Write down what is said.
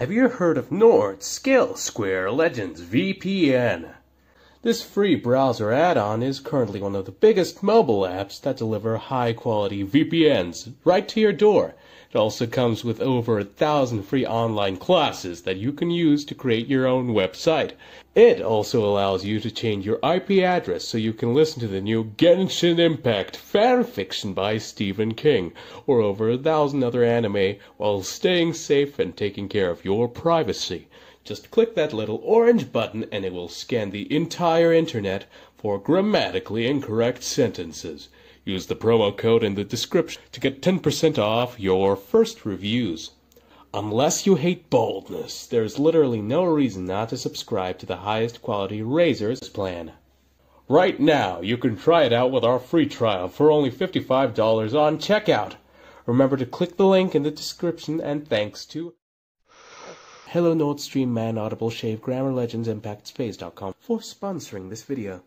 Have you heard of Nord Skill Square Legends VPN? This free browser add-on is currently one of the biggest mobile apps that deliver high-quality VPNs right to your door. It also comes with over a thousand free online classes that you can use to create your own website. It also allows you to change your IP address so you can listen to the new Genshin Impact fanfiction by Stephen King or over a thousand other anime while staying safe and taking care of your privacy. Just click that little orange button and it will scan the entire internet for grammatically incorrect sentences. Use the promo code in the description to get 10% off your first reviews. Unless you hate boldness, there's literally no reason not to subscribe to the highest quality Razors plan. Right now, you can try it out with our free trial for only $55 on checkout. Remember to click the link in the description and thanks to Hello Nord Stream Man Audible Shave Grammar Legends Impact Space.com for sponsoring this video.